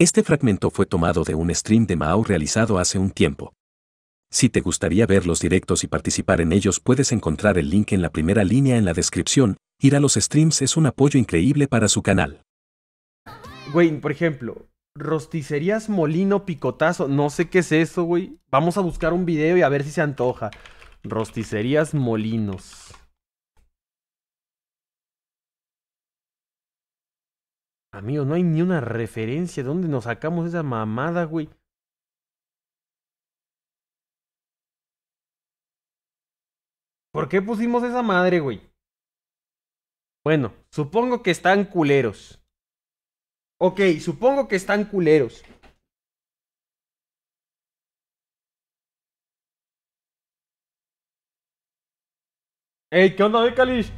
Este fragmento fue tomado de un stream de Mao realizado hace un tiempo. Si te gustaría ver los directos y participar en ellos puedes encontrar el link en la primera línea en la descripción. Ir a los streams es un apoyo increíble para su canal. Güey, por ejemplo, rosticerías molino picotazo. No sé qué es eso, güey. Vamos a buscar un video y a ver si se antoja. Rosticerías molinos. Amigo, no hay ni una referencia. ¿De dónde nos sacamos esa mamada, güey? ¿Por qué pusimos esa madre, güey? Bueno, supongo que están culeros. Ok, supongo que están culeros. Ey, ¿qué onda, Becalish?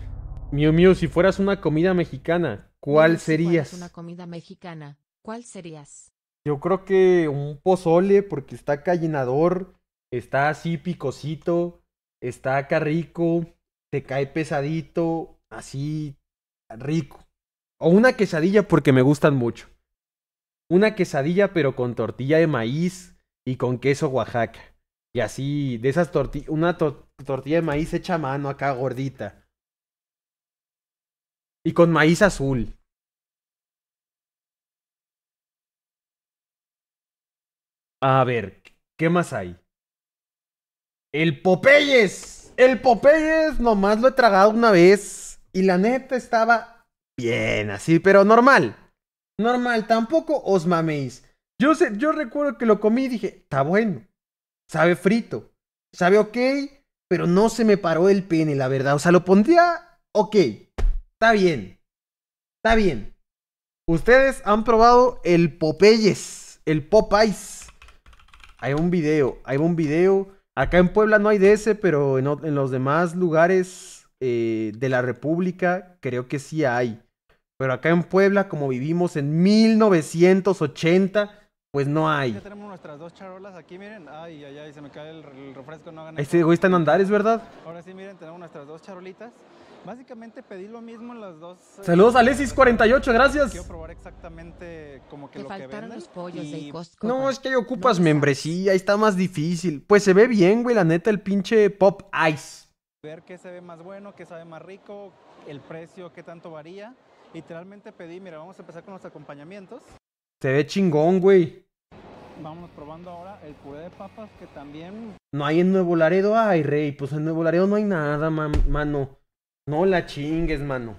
Miu Miu, si fueras una comida mexicana, ¿cuál serías? una comida mexicana, ¿cuál serías? Yo creo que un pozole, porque está acá llenador, está así picosito, está acá rico, te cae pesadito, así rico. O una quesadilla porque me gustan mucho. Una quesadilla pero con tortilla de maíz y con queso Oaxaca. Y así, de esas tortillas, una tor- tortilla de maíz hecha a mano acá gordita. Y con maíz azul. A ver, ¿qué más hay? El Popeyes. El Popeyes nomás lo he tragado una vez. Y la neta estaba bien, así, pero normal. Normal, tampoco os maméis. Yo, sé, yo recuerdo que lo comí y dije, está bueno. Sabe frito. Sabe ok, pero no se me paró el pene, la verdad. O sea, lo pondría ok. Está bien. Está bien. Ustedes han probado el Popeyes. El Popeyes. Hay un video, hay un video. Acá en Puebla no hay de ese, pero en, los demás lugares eh, de la República creo que sí hay. Pero acá en Puebla, como vivimos en 1980, pues no hay. Ya tenemos nuestras dos charolas aquí, miren. Ay, ay, ay, se me cae el, el refresco, no hagan Este eso. güey está en Andares, ¿verdad? Ahora sí, miren, tenemos nuestras dos charolitas. Básicamente pedí lo mismo en las dos. eh, Saludos a Lesis48, gracias. Quiero probar exactamente como que Te lo que faltaron venden. los pollos y del Costco. No, güey. es que ahí ocupas No, membresía, ahí está más difícil. Pues se ve bien, güey, la neta, el pinche Pop Ice. ver qué se ve más bueno, qué sabe más rico, el precio, qué tanto varía. Literalmente pedí, mira, vamos a empezar con los acompañamientos. Se ve chingón, güey. Vamos probando ahora el puré de papas, que también No hay en Nuevo Laredo, ay, rey, pues en Nuevo Laredo no hay nada, mano. No la chingues, mano.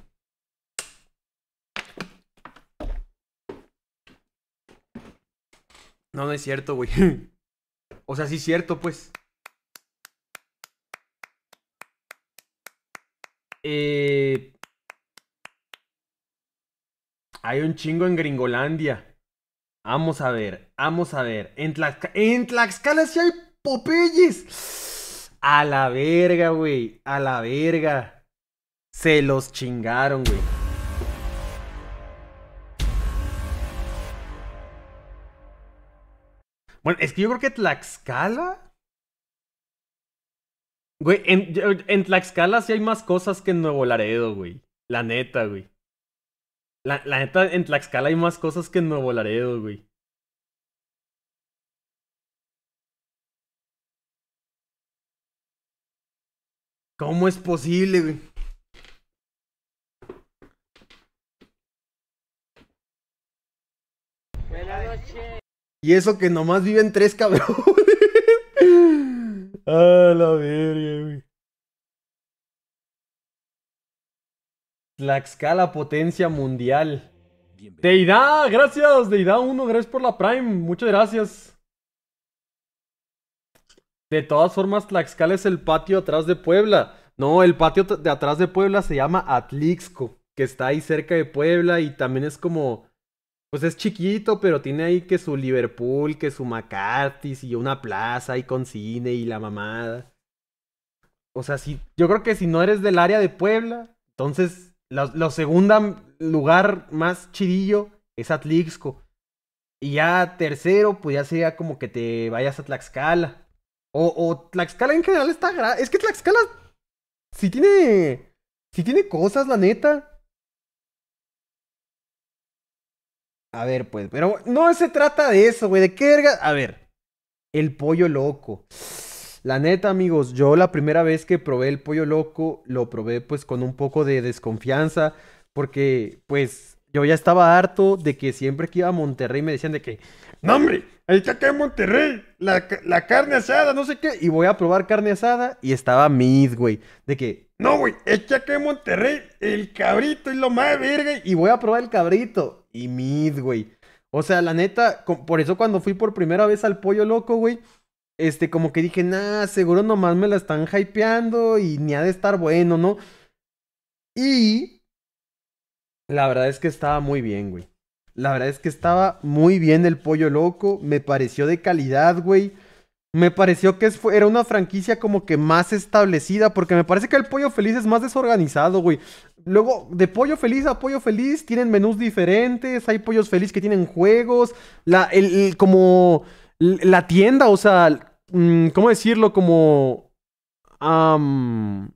No, no es cierto, güey. O sea, sí es cierto, pues. Eh... Hay un chingo en Gringolandia. Vamos a ver, vamos a ver. En, Tlaxca- en Tlaxcala sí hay Popeyes. A la verga, güey. A la verga. Se los chingaron, güey. Bueno, es que yo creo que Tlaxcala. Güey, en, en Tlaxcala sí hay más cosas que en Nuevo Laredo, güey. La neta, güey. La, la neta, en Tlaxcala hay más cosas que en Nuevo Laredo, güey. ¿Cómo es posible, güey? Y eso que nomás viven tres cabrones. A la verga, güey. Tlaxcala, potencia mundial. Deidad, gracias, Deidad 1, gracias por la Prime, muchas gracias. De todas formas, Tlaxcala es el patio atrás de Puebla. No, el patio de atrás de Puebla se llama Atlixco, que está ahí cerca de Puebla y también es como, pues es chiquito, pero tiene ahí que su Liverpool, que su McCarthy's y una plaza ahí con cine y la mamada. O sea, si, yo creo que si no eres del área de Puebla, entonces lo, lo segunda lugar más chidillo es Atlixco. Y ya tercero, pues ya sería como que te vayas a Tlaxcala. O, o Tlaxcala en general está Es que Tlaxcala sí tiene. Sí tiene cosas, la neta. A ver, pues, pero no se trata de eso, güey. ¿De qué verga? A ver, el pollo loco. La neta, amigos, yo la primera vez que probé el pollo loco, lo probé pues con un poco de desconfianza, porque pues yo ya estaba harto de que siempre que iba a Monterrey me decían de que, no hombre, ahí está acá en Monterrey, la, la carne asada, no sé qué, y voy a probar carne asada y estaba mid, güey, de que, no, güey, es que acá en Monterrey el cabrito es lo más verga, y voy a probar el cabrito, y mid, güey. O sea, la neta, por eso cuando fui por primera vez al pollo loco, güey, este, como que dije, nah, seguro nomás me la están hypeando y ni ha de estar bueno, ¿no? Y la verdad es que estaba muy bien, güey. La verdad es que estaba muy bien el pollo loco, me pareció de calidad, güey. Me pareció que era una franquicia como que más establecida, porque me parece que el pollo feliz es más desorganizado, güey. Luego, de pollo feliz a pollo feliz, tienen menús diferentes, hay pollos feliz que tienen juegos, la, el, como la tienda, o sea, mm, ¿cómo decirlo? Como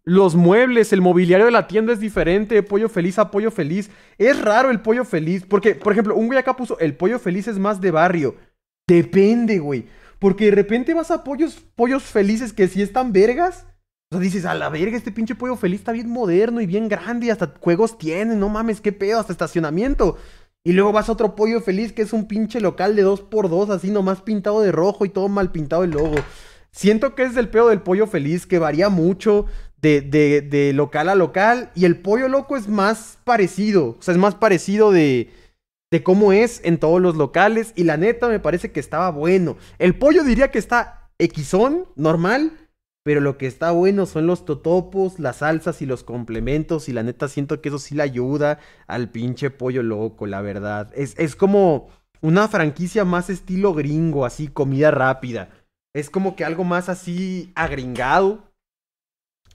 los muebles, el mobiliario de la tienda es diferente pollo feliz a pollo feliz. Es raro el pollo feliz, porque, por ejemplo, un güey acá puso, el pollo feliz es más de barrio. Depende, güey. Porque de repente vas a pollos, pollos felices que sí están vergas. O sea, dices, a la verga, este pinche pollo feliz está bien moderno y bien grande y hasta juegos tiene, no mames, qué pedo, hasta estacionamiento. Y luego vas a otro pollo feliz que es un pinche local de 2x2, así nomás pintado de rojo y todo mal pintado el logo. Siento que es del pedo del pollo feliz, que varía mucho de, de, de local a local. Y el pollo loco es más parecido. O sea, es más parecido de, de cómo es en todos los locales. Y la neta me parece que estaba bueno. El pollo diría que está equizón, normal. Pero lo que está bueno son los totopos, las salsas y los complementos. Y la neta siento que eso sí le ayuda al pinche pollo loco, la verdad. Es, es como una franquicia más estilo gringo, así, comida rápida. Es como que algo más así agringado.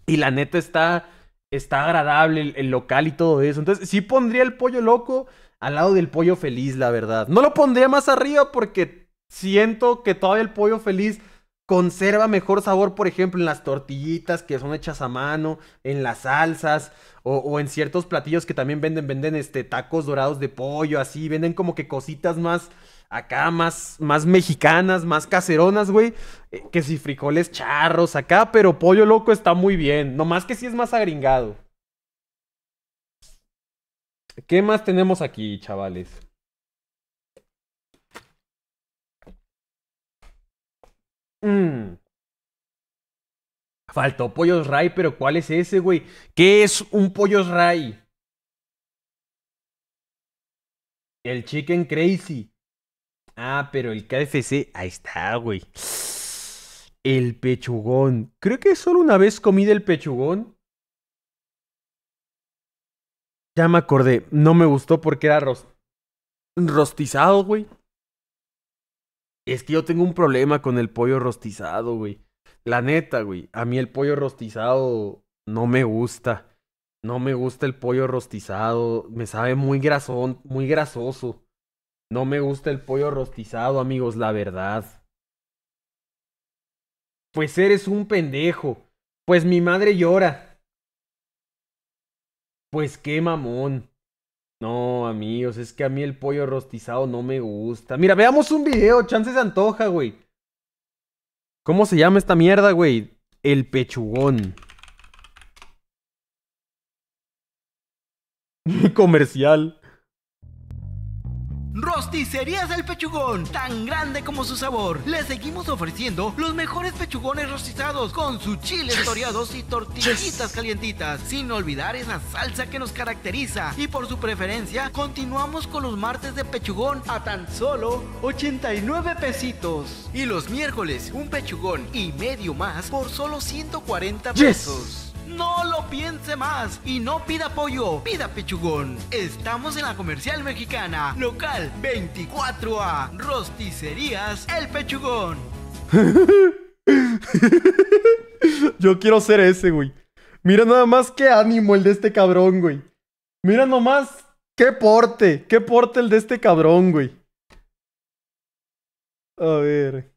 Y la neta está, está agradable el, el local y todo eso. Entonces, sí pondría el pollo loco al lado del pollo feliz, la verdad. No lo pondría más arriba porque siento que todavía el pollo feliz conserva mejor sabor, por ejemplo, en las tortillitas que son hechas a mano, en las salsas, o, en ciertos platillos que también venden, venden este tacos dorados de pollo, así, venden como que cositas más acá, más, más mexicanas, más caseronas, güey. eh, que si frijoles charros acá, pero pollo loco está muy bien. Nomás que sí es más agringado. ¿Qué más tenemos aquí, chavales? Mm. Faltó pollos ray, pero ¿cuál es ese, güey? ¿Qué es un pollos ray? El chicken crazy. Ah, pero el KFC, ahí está, güey. El pechugón. Creo que solo una vez comí del pechugón. Ya me acordé. No me gustó porque era ros- rostizado, güey. Es que yo tengo un problema con el pollo rostizado, güey. La neta, güey. A mí el pollo rostizado no me gusta. No me gusta el pollo rostizado. Me sabe muy grasón, muy grasoso. No me gusta el pollo rostizado, amigos, la verdad. Pues eres un pendejo. Pues mi madre llora. Pues qué mamón. No, amigos, es que a mí el pollo rostizado no me gusta. Mira, veamos un video, chance se antoja, güey. ¿Cómo se llama esta mierda, güey? El pechugón. Comercial. Rosticerías del Pechugón, tan grande como su sabor. Le seguimos ofreciendo los mejores pechugones rostizados con sus chiles toreados y tortillitas calientitas, sin olvidar esa salsa que nos caracteriza. Y por su preferencia, continuamos con los martes de pechugón a tan solo 89 pesitos. Y los miércoles, un pechugón y medio más por solo 140 Yes. No lo piense más y no pida pollo, pida pechugón. Estamos en la comercial mexicana, local 24A, Rosticerías El Pechugón. Yo quiero ser ese, güey. Mira nada más qué ánimo el de este cabrón, güey. Mira nomás qué porte, qué porte el de este cabrón, güey. A ver.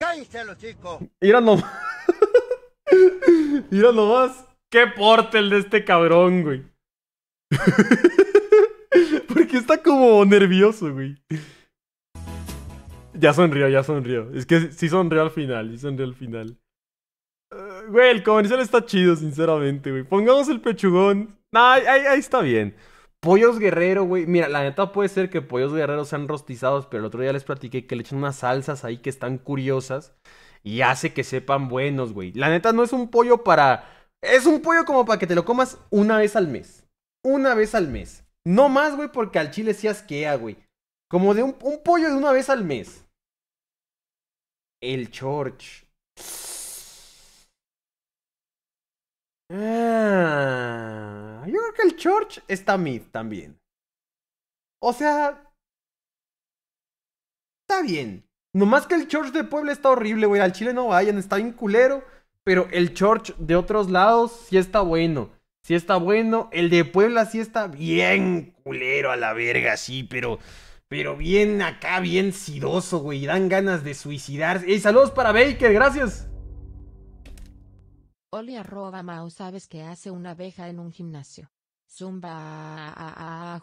¡Cállense los chicos! Mira nomás. Mira nomás qué porte el de este cabrón, güey. Porque está como nervioso, güey. Ya sonrió, ya sonrió. Es que sí sonrió al final, sí sonrió al final. Eh, güey, el comercial está chido, sinceramente, güey. Pongamos el pechugón. Nah, ahí, ahí- ahí está bien. Pollos guerrero, güey. Mira, la neta puede ser que pollos guerreros sean rostizados, pero el otro día les platiqué que le echan unas salsas ahí que están curiosas y hace que sepan buenos, güey. La neta no es un pollo para... Es un pollo como para que te lo comas una vez al mes. Una vez al mes. No más, güey, porque al chile sí asquea, güey. Como de un, pollo de una vez al mes. El Chorch. Ah, yo creo que el Chorch está mid también. O sea... Está bien. Nomás que el Chorch de Puebla está horrible, güey. Al Chile no vayan, está bien culero. Pero el Chorch de otros lados sí está bueno. Sí está bueno. El de Puebla sí está bien culero a la verga, sí, pero. Pero bien acá, bien sidoso, güey. Dan ganas de suicidarse. ¡Ey, saludos para Baker! ¡Gracias! Oli arroba Mao sabes que hace una abeja en un gimnasio. Zumba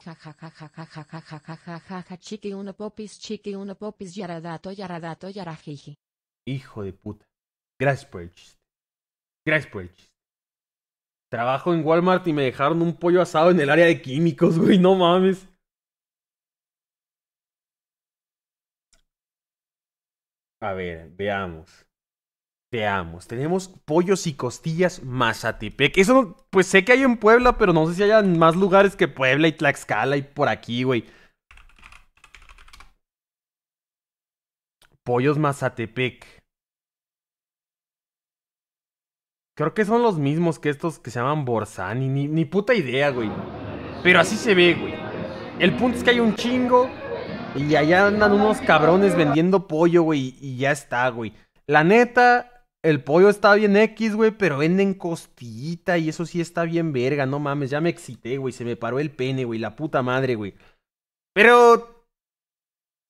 chiqui uno popis chiqui uno popis yaradato yaradato yarajiji. Hijo de puta. Gracias por el chiste. Gracias por el chiste. Trabajo en Walmart y me dejaron un pollo asado en el área de químicos, güey, no mames. A ver, veamos. Veamos. Tenemos pollos y costillas Mazatepec. Eso, no- pues sé que hay en Puebla, pero no sé si haya más lugares que Puebla y Tlaxcala y por aquí, güey. Pollos Mazatepec. Creo que son los mismos que estos que se llaman Borsani. Ni, ni puta idea, güey. Pero así se ve, güey. El punto es que hay un chingo. Y allá andan unos cabrones vendiendo pollo, güey. Y ya está, güey. La neta, el pollo está bien X, güey. Pero venden costillita. Y eso sí está bien verga. No mames, ya me excité, güey. Se me paró el pene, güey. La puta madre, güey. Pero.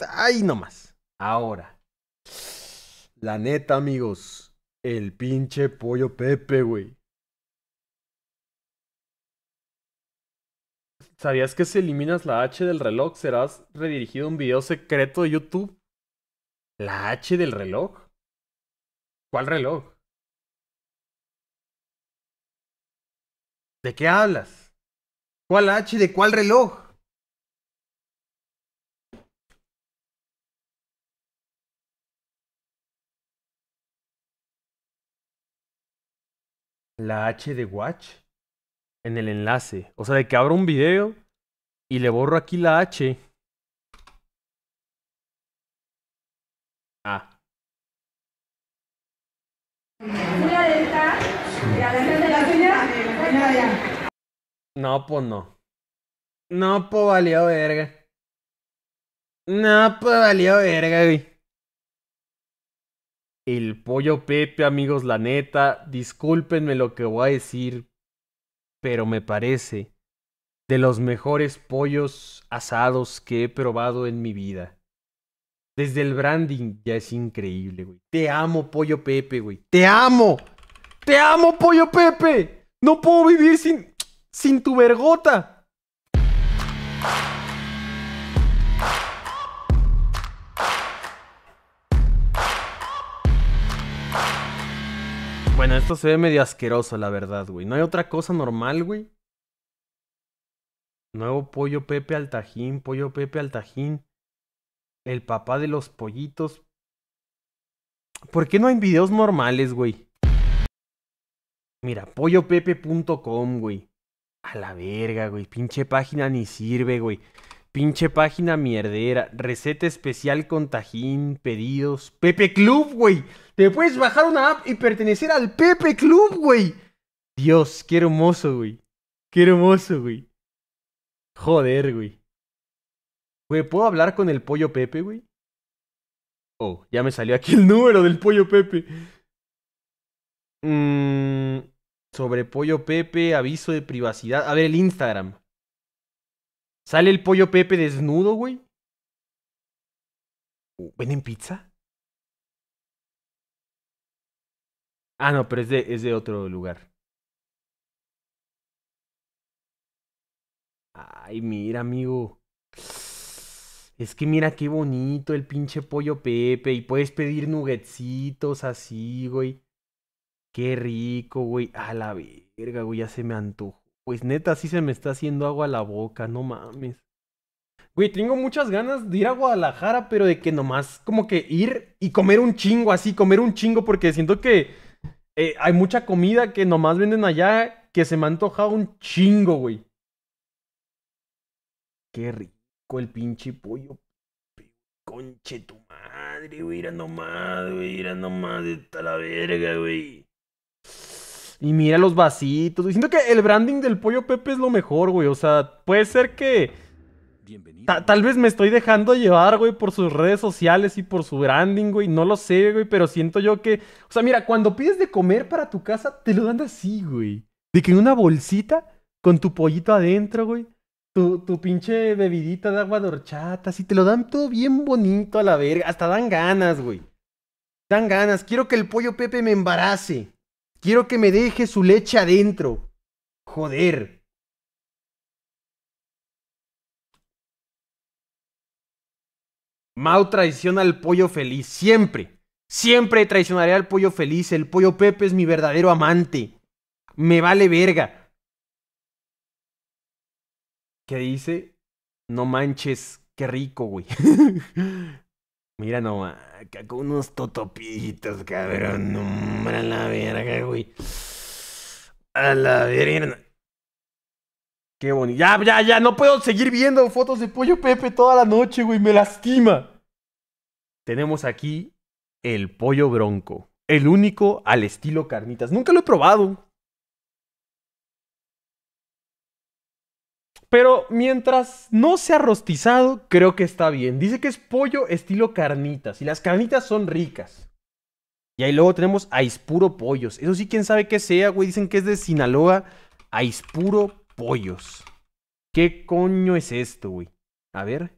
Ay, nomás. Ahora. La neta, amigos. El pinche pollo Pepe, güey. ¿Sabías que si eliminas la H del reloj serás redirigido a un video secreto de YouTube? ¿La H del reloj? ¿Cuál reloj? ¿De qué hablas? ¿Cuál H de cuál reloj? La H de Watch en el enlace. O sea, de que abro un video y le borro aquí la H. Ah. No, pues no. No, pues valió verga. No, pues valió verga, güey. El pollo Pepe, amigos, la neta, discúlpenme lo que voy a decir, pero me parece de los mejores pollos asados que he probado en mi vida. Desde el branding ya es increíble, güey. Te amo, pollo Pepe, güey. Te amo. Te amo, pollo Pepe. No puedo vivir sin, sin tu vergota. Bueno, esto se ve medio asqueroso, la verdad, güey. No hay otra cosa normal, güey. Nuevo pollo Pepe al tajín, pollo Pepe al tajín. El papá de los pollitos. ¿Por qué no hay videos normales, güey? Mira, pollopepe.com, güey. A la verga, güey. Pinche página ni sirve, güey. Pinche página mierdera. Receta especial con tajín, pedidos. Pepe Club, güey. Te puedes bajar una app y pertenecer al Pepe Club, güey. Dios, qué hermoso, güey. Qué hermoso, güey. Joder, güey. Güey, ¿puedo hablar con el pollo Pepe, güey? Oh, ya me salió aquí el número del pollo Pepe. Mm, sobre pollo Pepe, aviso de privacidad. A ver, el Instagram. ¿Sale el pollo Pepe desnudo, güey? ¿Venden pizza? Ah, no, pero es de, es de otro lugar. Ay, mira, amigo. Es que mira qué bonito el pinche pollo Pepe. Y puedes pedir nuggetsitos así, güey. Qué rico, güey. A la verga, güey. Ya se me antojó. Pues neta, sí se me está haciendo agua a la boca. No mames. Güey, tengo muchas ganas de ir a Guadalajara, pero de que nomás como que ir y comer un chingo, así, comer un chingo, porque siento que eh, hay mucha comida que nomás venden allá que se me ha un chingo, güey. Qué rico el pinche pollo. Conche tu madre, güey. Mira nomás, güey. Mira nomás. Está la verga, güey. Y mira los vasitos. Siento que el branding del pollo Pepe es lo mejor, güey. O sea, puede ser que Bienvenido. Ta- tal vez me estoy dejando llevar, güey, por sus redes sociales y por su branding, güey. No lo sé, güey, pero siento yo que... O sea, mira, cuando pides de comer para tu casa, te lo dan así, güey. De que en una bolsita con tu pollito adentro, güey. Tu, tu pinche bebidita de agua de horchata, así te lo dan todo bien bonito a la verga. Hasta dan ganas, güey. Dan ganas. Quiero que el pollo Pepe me embarace. Quiero que me deje su leche adentro. Joder. Mau traiciona al pollo feliz. Siempre. Siempre traicionaré al pollo feliz. El pollo Pepe es mi verdadero amante. Me vale verga. ¿Qué dice? No manches, qué rico, güey. Mira nomás, con unos totopitos, cabrón. Hombre, a la verga, güey. A la verga. Qué bonito. Ya, ya, ya, no puedo seguir viendo fotos de Pollo Pepe toda la noche, güey. Me lastima. Tenemos aquí el pollo bronco. El único al estilo carnitas. Nunca lo he probado. Pero mientras no sea rostizado, creo que está bien. Dice que es pollo estilo carnitas. Y las carnitas son ricas. Y ahí luego tenemos Aispuro Pollos. Eso sí, quién sabe qué sea, güey. Dicen que es de Sinaloa. Aispuro Pollos. ¿Qué coño es esto, güey? A ver.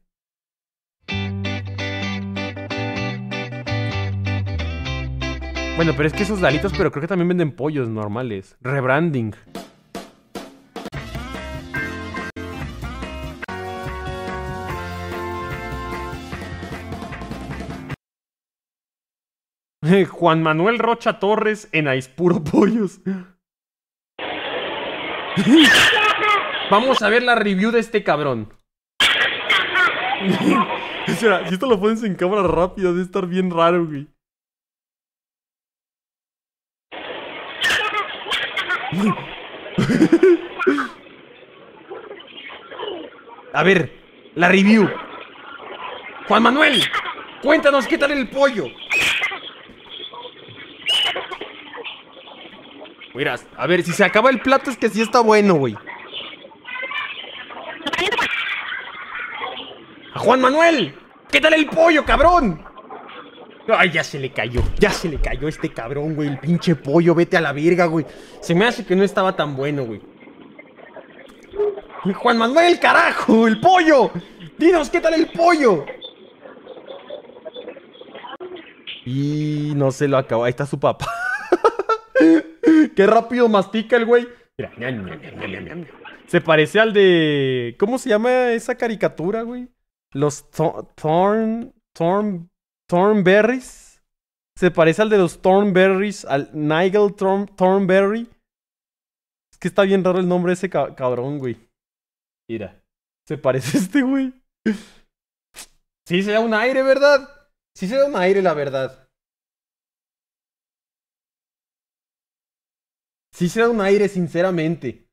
Bueno, pero es que esos dalitos, pero creo que también venden pollos normales. Rebranding. Juan Manuel Rocha Torres en Aispuro Pollos. Vamos a ver la review de este cabrón. Si esto lo pones en cámara rápida, debe estar bien raro, güey. A ver, la review. Juan Manuel, cuéntanos qué tal el pollo. Mira, a ver, si se acaba el plato es que sí está bueno, güey. ¡A Juan Manuel! ¿Qué tal el pollo, cabrón? Ay, ya se le cayó, ya se le cayó este cabrón, güey. El pinche pollo, vete a la verga, güey. Se me hace que no estaba tan bueno, güey. Juan Manuel, carajo, el pollo. Dinos, ¿qué tal el pollo? Y no se lo acabó. Ahí está su papá. Qué rápido mastica el güey. Mira, ñam, ñam, ñam. Se parece al de. ¿Cómo se llama esa caricatura, güey? Los Thor- Thorn. Thorn. Thornberries. Se parece al de los Thornberries. Al Nigel Thorn, Thornberry. Es que está bien raro el nombre de ese ca- cabrón, güey. Mira. Se parece a este, güey. Sí, se da un aire, ¿verdad? Sí se da un aire, la verdad. Sí se da un aire, sinceramente.